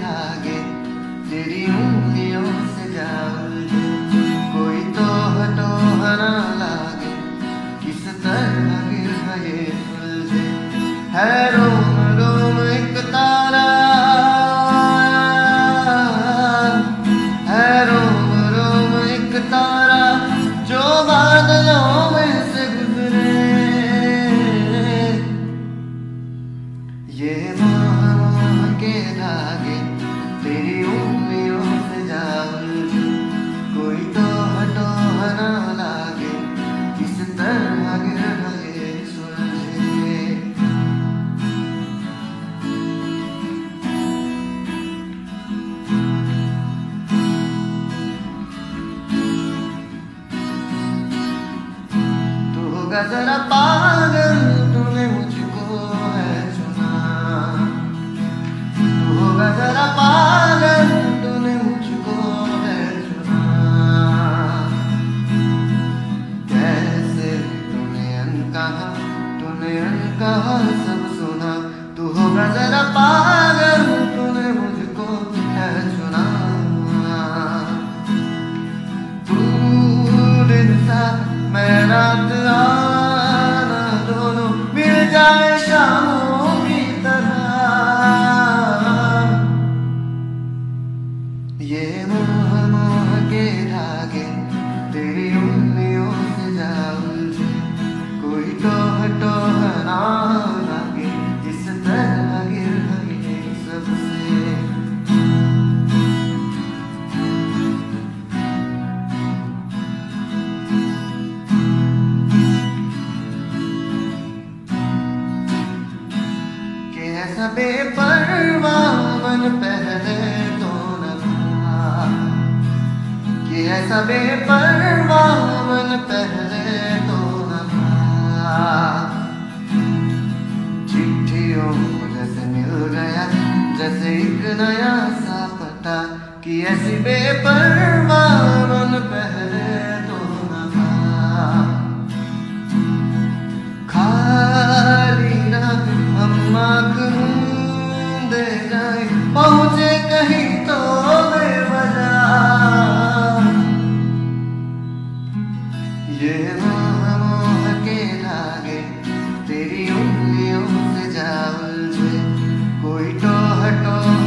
धागे तेरी उंगलियों से जाओ कोई तो हटो हना लागे किस तरह गिर ये सुलझे है रोम रोम एक तारा है रोम रोम एक तारा जो बादलों में से गुजरे ये मा होगा जरा पागल तूने मुझको है चुना। तू होगा जरा पागल तूने मुझको है चुना। कैसे तूने अनकहा तूने अनकहा सब सुना। तू होगा जरा पागल तूने मुझको है चुना। मैं रात दोनों मिल बेपरवाह मन पहले तो न था कि ऐसा बेपरवाह मन पहले तो न था। चिट्ठियों जैसे मिल गया, जैसे एक नया सा पता कि ऐसी बेपरवाह के धागे तेरी उंगलियों में जा उलझे कोई टोह टोह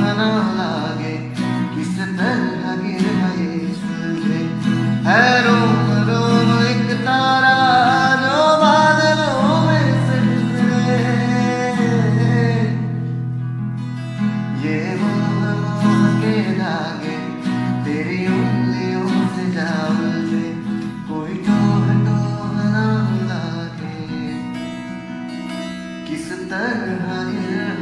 tak hanya